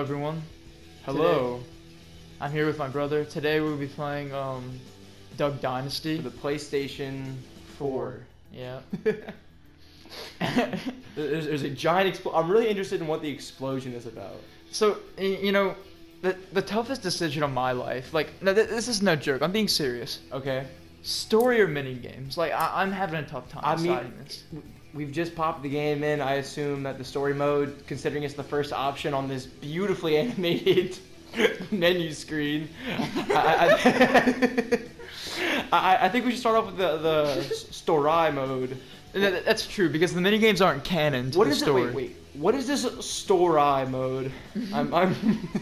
everyone. Hello. I'm here with my brother. Today we'll be playing um, Duck Dynasty. For the PlayStation 4. Yeah. There's, there's a giant expl- I'm really interested in what the explosion is about. so you know, the the toughest decision of my life. Like, no, th- this is no joke. I'm being serious. Okay. Story or mini games? Like, I- I'm having a tough time I mean- deciding this. We've just popped the game in. I assume that the story mode, considering it's the first option on this beautifully animated menu screen, I, I, I, I think we should start off with the, the story mode. Th- th- that's true because the mini games aren't canon to What the is story. it? Wait, wait. What is this story mode? I'm, I'm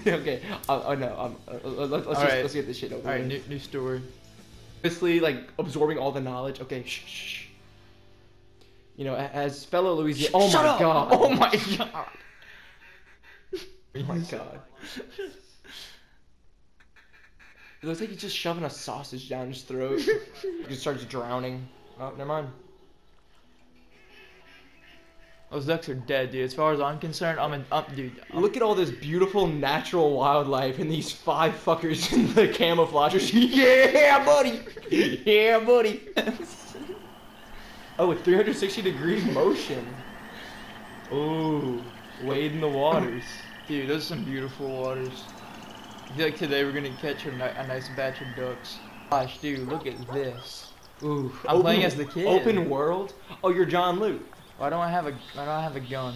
okay. I, I know. I'm, uh, let, us just Alright. let's get this shit over All right, new, new story. Obviously, like absorbing all the knowledge. Okay, shh, shh. You know, as fellow Louisiana. Oh my up! god. Oh my god! Oh my god. It looks like he's just shoving a sausage down his throat. he just starts drowning. Oh, never mind. Those ducks are dead, dude. As far as I'm concerned, I'm an up, dude. I'm- Look at all this beautiful natural wildlife and these five fuckers in the camouflagers. yeah, buddy. Yeah, buddy. Oh, with 360 degree motion. Ooh, wade in the waters. Dude, those are some beautiful waters. I feel like today we're gonna catch a, ni- a nice batch of ducks. Gosh, dude, look at this. Ooh, I'm playing as the kid. Open world. Oh, you're John Luke. Why don't I have a Why don't I have a gun?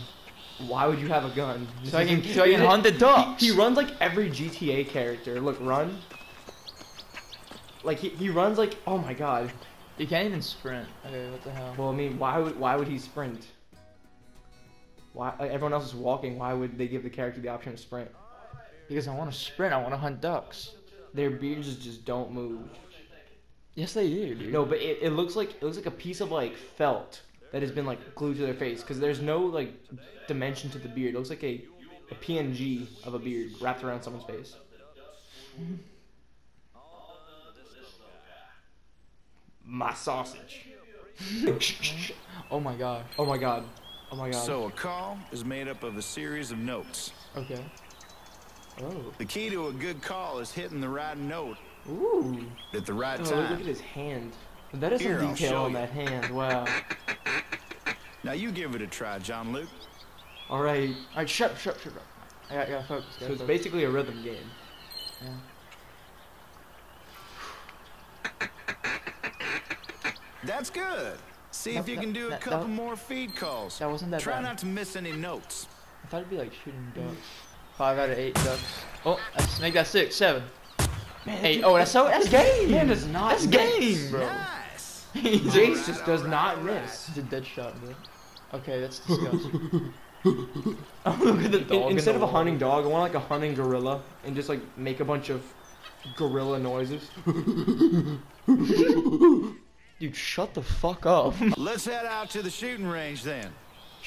Why would you have a gun? So I can so I can hunt the ducks. He, he runs like every GTA character. Look, run. Like he, he runs like oh my god. You can't even sprint. Okay, what the hell? Well, I mean, why would why would he sprint? Why like, everyone else is walking? Why would they give the character the option to sprint? Because I want to sprint. I want to hunt ducks. Their beards just don't move. Yes, they do, dude. No, but it, it looks like it looks like a piece of like felt that has been like glued to their face because there's no like dimension to the beard. It looks like a a PNG of a beard wrapped around someone's face. My sausage. Oh my god. Oh my god. Oh my god. So a call is made up of a series of notes. Okay. oh. The key to a good call is hitting the right note Ooh. at the right Oh, look, look at his hand. That is Here, some detail on you. that hand. Wow. Now you give it a try, John Luke. All right. All right, shut up, shut up, shut up. I got, I got focus. So it's basically a rhythm game. Yeah. That's good. See No, if you no, can do a no, couple no. more feed calls. That wasn't that Try bad. not to miss any notes. I thought it'd be like shooting ducks. Five out of eight ducks. Oh, let's make that six, seven, Man, eight. Oh, that's so that's game. Man does not That's miss. game, bro. Nice. Jase just does not miss. It's a dead shot, bro. Okay, that's disgusting. oh, look at the In- dog. in instead the of a hunting dog, I want like a hunting gorilla and just like make a bunch of gorilla noises. Dude, shut the fuck up. Let's head out to the shooting range then. Come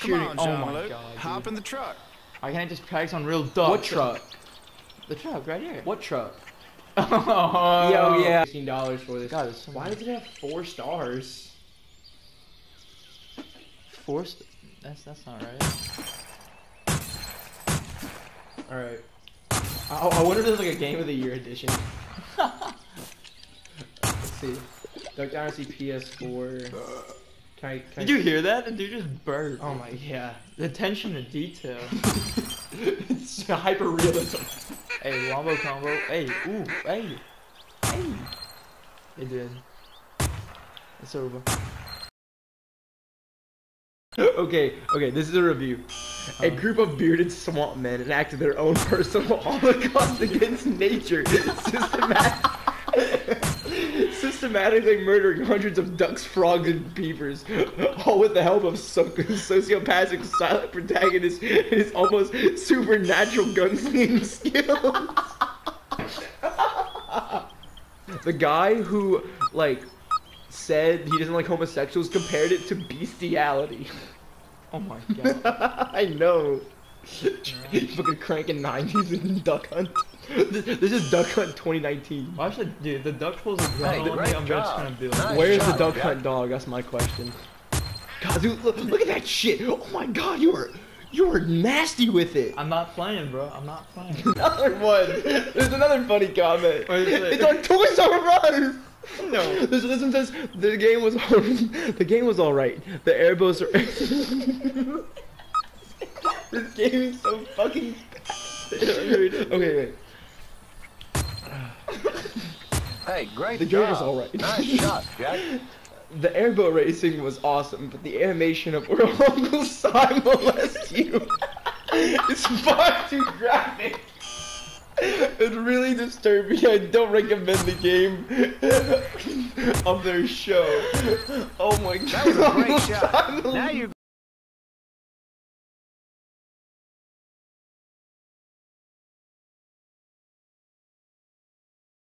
Shooting- on, oh my Luke. God, Hop in the truck. I can't just practice on real ducks. what truck? The truck right here. What truck? oh, Yo, yeah. Fifteen dollars for this. God, so Why does it have four stars? Four. Forced? That's that's not right. All right. I, I wonder if there's like a game of the year edition. Let's see. Duck Dynasty PS4. Can I? Can Did you hear that? The dude just burped. Oh my yeah. The attention to detail. it's hyper realism. hey, wombo combo. Hey, ooh, hey, hey. They did. It's over. okay, okay, this is a review. A oh. group of bearded swamp men enacted their own personal holocaust against nature, systematic, systematically murdering hundreds of ducks, frogs, and beavers, all with the help of some sociopathic silent protagonist and his almost supernatural gunslinging skills. the guy who, like, said he doesn't like homosexuals compared it to bestiality. Oh my god. I know. Fucking cranking 90s in Duck Hunt. This, this is Duck Hunt 2019. Why should dude the duck pulls a gun Hey, great I'm just gonna be Nice. like, Where's the Duck Jack. Hunt dog? That's my question. God, dude, look, look at that shit. Oh my god, you are You were nasty with it. I'm not playing, bro. I'm not playing. Another one. There's another funny comment. What is it? It's on Toys R Us. No. This listen says the game was the game was all right. The airboats are. this game is so fucking. okay, wait. Hey, great The game job. was all right. Nice shot, Jack. The airboat racing was awesome, but the animation of where Uncle Si molests you is far too graphic. It really disturbed me. I don't recommend the game of their show. Oh my god. That was a great shot. Now you're